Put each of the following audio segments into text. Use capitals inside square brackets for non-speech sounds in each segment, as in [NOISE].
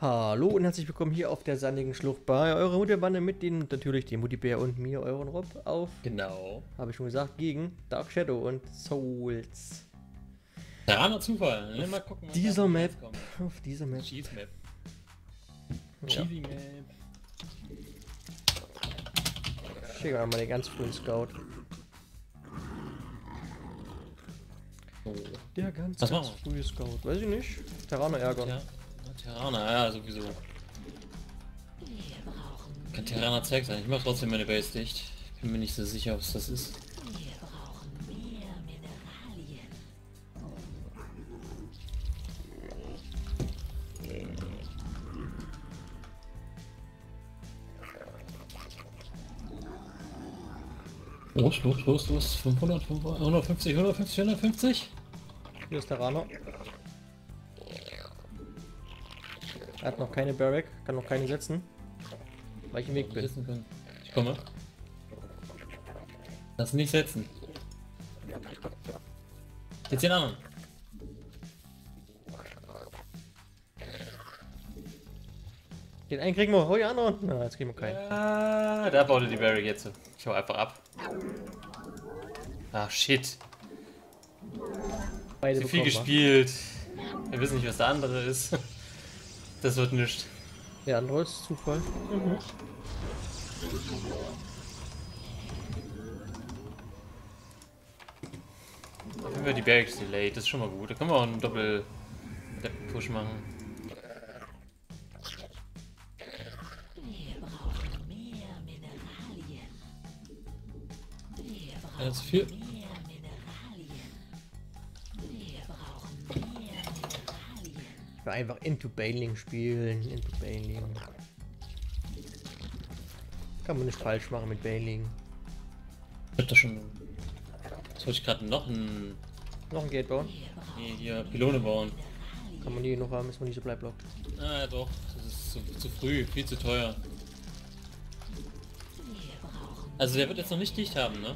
Hallo und herzlich willkommen hier auf der sandigen Schlucht bei eurer Mutterwanne mit den natürlich dem Muttibär und mir, euren Rob, auf, Genau. habe ich schon gesagt, gegen Dark Shadow und Souls. Terraner Zufall. Ne? Mal gucken, Dieser Map, auf dieser Map. Cheese Map. Ja. Cheesy Map. Schicken wir mal den ganz frühen Scout. So. Der ganz, ganz frühe Scout. Weiß ich nicht. Terraner ärgern. Ter Terraner, ja, sowieso. Kann Terraner Zeug sein. Ich mach trotzdem meine Base dicht. Bin mir nicht so sicher, ob das ist. Los, los, los, los. 500, 500, 150, 150, 150. Hier ist Terraner. Er hat noch keine Barrack, kann noch keine setzen. Weil ich im Weg bin. Ich komme. Lass nicht setzen. Jetzt den anderen. Den einen kriegen wir, hol die anderen. Na, jetzt kriegen wir keinen. Ah, da baute die Barrick jetzt. Ich hau einfach ab. Ah, shit. Beide Zu viel gespielt. Wir wissen nicht, was der andere ist. [LAUGHS] Das wird nichts. Der andere ist Zufall. Wenn wir die Barracks delayed, das ist schon mal gut. Da können wir auch einen doppel push machen. Ja, zu viel. Will einfach Into Bailing spielen. Into Bailing. Kann man nicht falsch machen mit Bailing. Ich hab da schon. Soll ich gerade noch ein. Noch ein Gate bauen. Nee, hier Pylone bauen? Kann man nie noch haben, ist man nicht so bleiblockt. Ah, ja, doch. Das ist zu, zu früh, viel zu teuer. Also der wird jetzt noch nicht dicht haben, ne?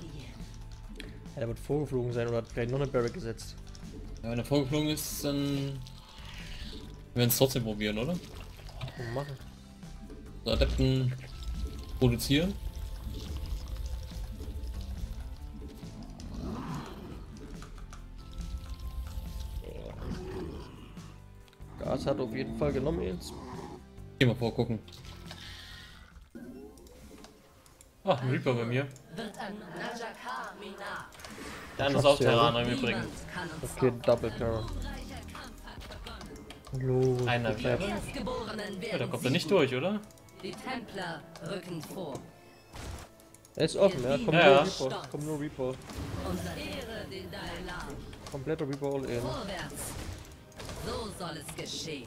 Ja, der wird vorgeflogen sein oder hat vielleicht noch eine Barrack gesetzt. Ja, wenn er vorgeflogen ist, dann wir werden es trotzdem probieren, oder? Machen. So, Adepten produzieren. Gas hat auf jeden Fall genommen jetzt. Geh mal vorgucken. Ach, ein Reaper bei mir. andere ist auch Terraner im Übrigen. Okay, Double Terror. Hallo. Einer wieder. Ja, da kommt er nicht durch, oder? Die Templer rücken vor. Er ist offen, ja. Kommt Ja, nur ja. Reaper. Kommt nur Reaper. Kompletter Reaper all in. So soll es geschehen.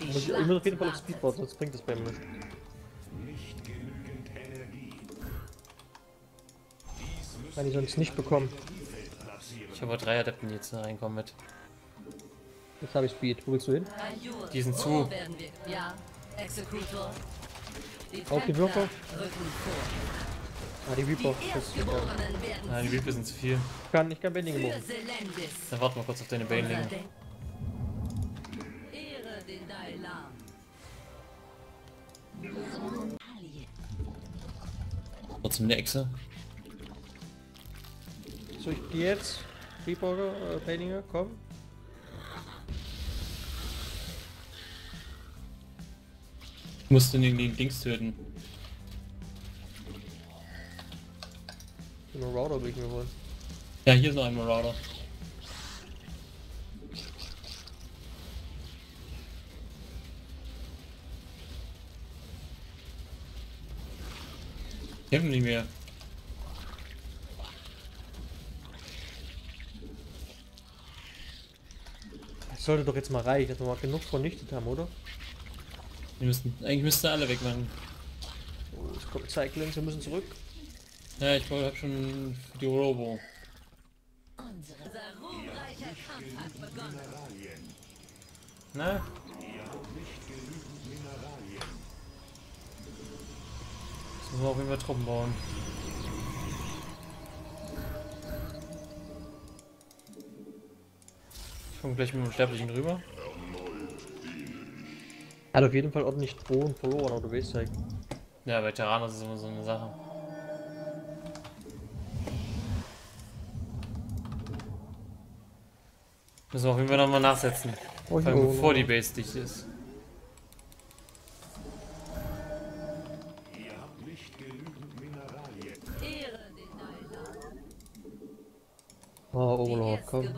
Die Muss ich, ich muss auf jeden Fall auf. Speedboard, sonst bringt das bei mir nicht. Kann ich sonst nicht bekommen. Ich habe drei Adepten, die jetzt da reinkommen mit. Jetzt habe ich Speed. Wo willst du hin? Die sind zu. Ja, Executor. Die Auf die Würfel? Ah, die Die Reaper. Werden Nein, die Reaper sind zu viel. Ich kann, ich kann Bending machen. Dann warten wir kurz auf deine Dalai Trotzdem eine Echse. So, ich gehe jetzt. Reaper, äh, Bendinger, komm. Ich musste den, den Dings töten. Den Router will ich mir holen. Ja, hier ist noch ein Marauder. Kämpfen nicht mehr. Das sollte doch jetzt mal reichen, dass wir mal genug vernichtet haben, oder? Wir müssen, eigentlich müssten alle wegmachen. Oh, es kommt Cyclings, wir müssen zurück. Ja, ich hab schon die Robo. Unser ruhmreicher Kampf hat begonnen. Na? Jetzt müssen wir auf jeden Fall Truppen bauen. Ich komme gleich mit dem Sterblichen rüber. Hat auf jeden Fall ordentlich Thron verloren, du weißt halt. Ja, bei Terranos ist immer so eine Sache. Müssen wir auf jeden Fall nochmal nachsetzen. Oh, Vor allem bevor die Base dicht ist. Ehre den Neider. Oh, Overlord, komm.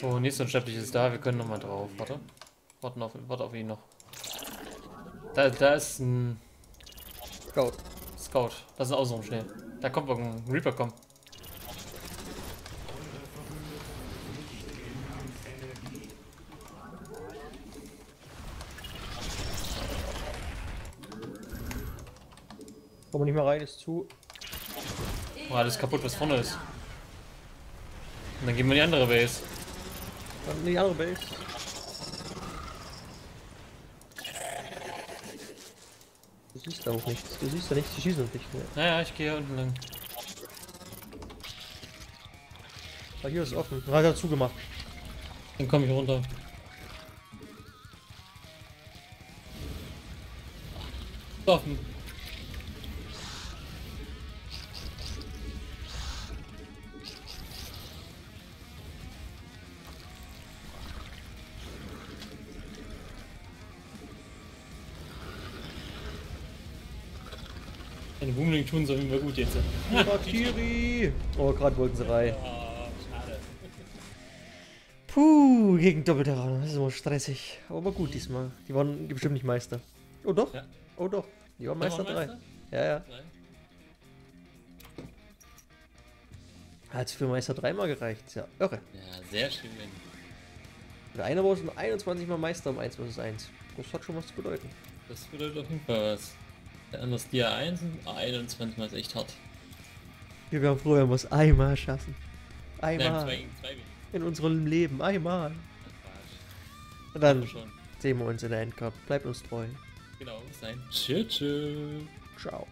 So, nächster Unsterblich ist da, wir können nochmal drauf. Warte. Warten auf, warte auf ihn noch. Da, da ist ein Scout. Scout. Das ist außenrum schnell. Da kommt irgendein Reaper, komm. Komm nicht mehr rein, ist zu. Oh, alles kaputt, was vorne ist. Und dann gehen wir in die andere Base. Dann die andere Base. Du siehst da auch nichts. Du siehst da nichts, die schießen auf dich mehr. Naja, ich gehe hier unten lang. Ah, hier ist offen. Hat er zugemacht. Dann komme ich runter. Offen. Deine Boomling tun so immer gut jetzt. Rakiri! Oh, gerade wollten sie rein. Puh, gegen Doppelterraner. Das ist immer stressig. Aber gut diesmal. Die waren bestimmt nicht Meister. Oh doch. Ja. Oh doch. Die waren Meister waren 3. Meister? Ja, ja. Hat's für Meister 3 mal gereicht. Ja, irre. Ja, sehr schön. Der eine war schon 21 mal Meister um 1 vs 1. Das hat schon was zu bedeuten. Das bedeutet auf jeden Fall was. Andere ist Dia 1 und 21 mal ist echt hart. Wir wären froh, wenn wir es einmal schaffen. Nein, Einmal. zwei gegen zwei bin In unserem Leben. Einmal. Und dann Quatsch. Schon. sehen wir uns in der Endcard. Bleibt uns treu. Genau, sein. Tschüss. tschüss. Ciao.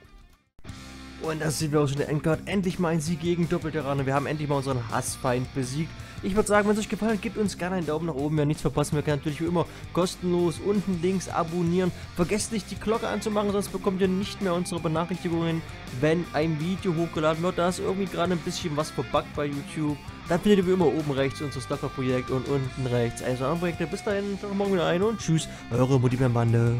Und das sind wir auch schon in der Endcard. Endlich mal ein Sieg gegen Doppelterraner. Wir haben endlich mal unseren Hassfeind besiegt. Ich würde sagen, wenn es euch gefallen hat, gebt uns gerne einen Daumen nach oben. Wer nichts verpassen will, kann natürlich wie immer kostenlos unten links abonnieren. Vergesst nicht die Glocke anzumachen, sonst bekommt ihr nicht mehr unsere Benachrichtigungen, wenn ein Video hochgeladen wird. Da ist irgendwie gerade ein bisschen was verbuggt bei YouTube. Dann findet ihr wie immer oben rechts unser Stocker-Projekt und unten rechts also andere Projekte. Bis dahin, schaut morgen wieder ein und tschüss, eure Mutti Bande.